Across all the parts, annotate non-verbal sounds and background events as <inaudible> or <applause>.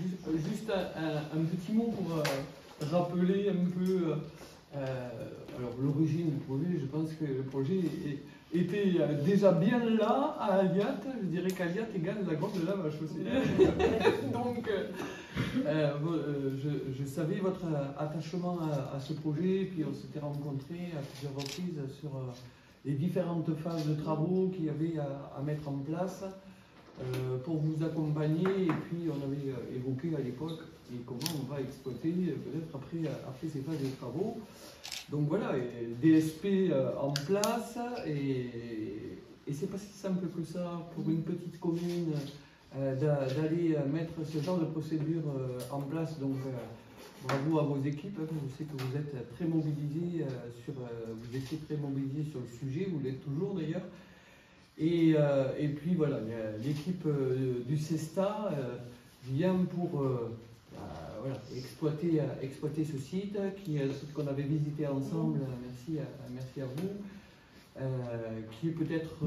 Juste, juste un, petit mot pour euh, rappeler un peu euh, alors l'origine du projet. Je pense que le projet est- était euh, déjà bien là à Aliat. Je dirais qu'Aliat égale la grotte de la vache aussi. <laughs> Donc, euh, euh, euh, je, je savais votre euh, attachement à, à ce projet, puis on s'était rencontrés à plusieurs reprises sur euh, les différentes phases de travaux qu'il y avait à, à mettre en place euh, pour vous accompagner. Et puis on avait euh, évoqué à l'époque comment on va exploiter euh, peut-être après, après ces phases de travaux. Donc voilà, DSP en place et, et c'est pas si simple que ça pour une petite commune d'a- d'aller mettre ce genre de procédure en place. Donc bravo à vos équipes, hein. je sais que vous êtes très mobilisés sur, vous étiez très mobilisés sur le sujet, vous l'êtes toujours d'ailleurs. Et, euh, et puis voilà, l'équipe euh, du CESTA euh, vient pour bah, exploiter, exploiter ce site qu'on avait visité ensemble. Merci à, vous. Qui est peut-être,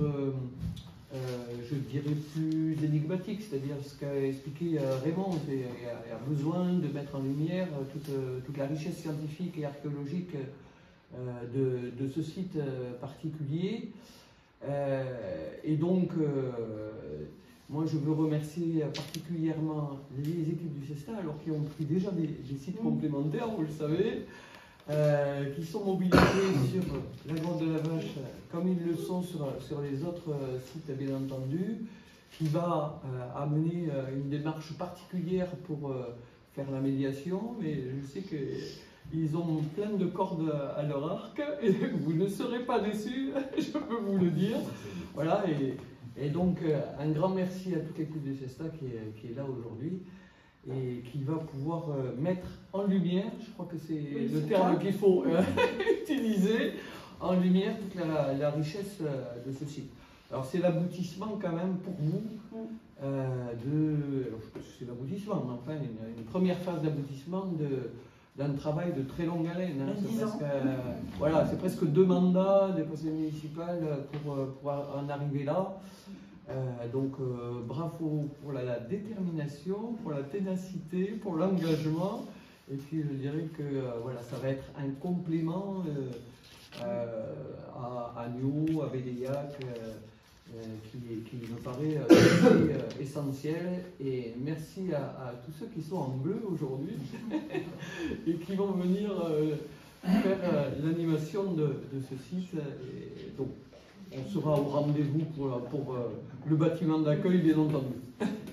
je dirais, plus énigmatique, c'est-à-dire ce qu'a expliqué Raymond. Il y, a, besoin de mettre en lumière toute, toute la richesse scientifique et archéologique de, de ce site particulier. Euh, et donc, euh, moi, je veux remercier particulièrement les équipes du CESTA, alors qui ont pris déjà des, des sites complémentaires, vous le savez, euh, qui sont mobilisés <coughs> sur la grotte de la Vache, comme ils le sont sur, sur les autres sites, bien entendu, qui va euh, amener une démarche particulière pour euh, faire la médiation, mais je sais que ils ont plein de cordes à leur arc et <laughs> vous ne serez pas déçus, <laughs> je peux vous le dire. Voilà, et, et donc euh, un grand merci à toute l'équipe de Cesta qui est, qui est là aujourd'hui et qui va pouvoir euh, mettre en lumière, je crois que c'est Oui, le terme qu'il faut euh, <laughs> utiliser, en lumière toute la, la richesse de ce site. Alors c'est l'aboutissement quand même pour vous euh, de, alors, c'est l'aboutissement, mais enfin une, une première phase d'aboutissement de d'un travail de très longue haleine. hein. C'est presque, euh, voilà, c'est presque deux mandats des conseils municipales pour, euh, pour en arriver là. Euh, donc euh, bravo pour la, la détermination, pour la ténacité, pour l'engagement. Et puis je dirais que voilà, ça va être un complément à, à à euh, qui, qui me paraît euh, euh, <coughs> essentiel. Et merci à, tous ceux qui sont en bleu aujourd'hui <laughs> et qui vont venir euh, faire euh, l'animation de, de ce site. Donc, on sera au rendez-vous pour, pour, euh, le bâtiment d'accueil, bien entendu. <laughs>